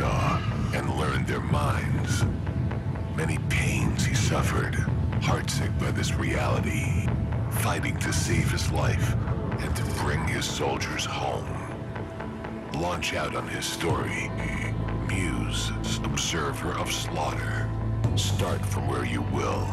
saw and learned their minds. Many pains he suffered, heartsick by this reality, fighting to save his life and to bring his soldiers home. Launch out on his story. Muse, observer of slaughter. Start from where you will.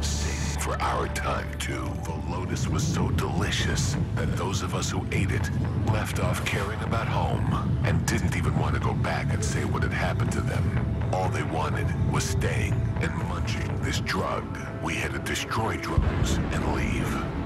Sing for our time too. The lotus was so delicious that those of us who ate it left off caring about home and didn't even want back and say what had happened to them. All they wanted was staying and munching this drug. We had to destroy drones and leave.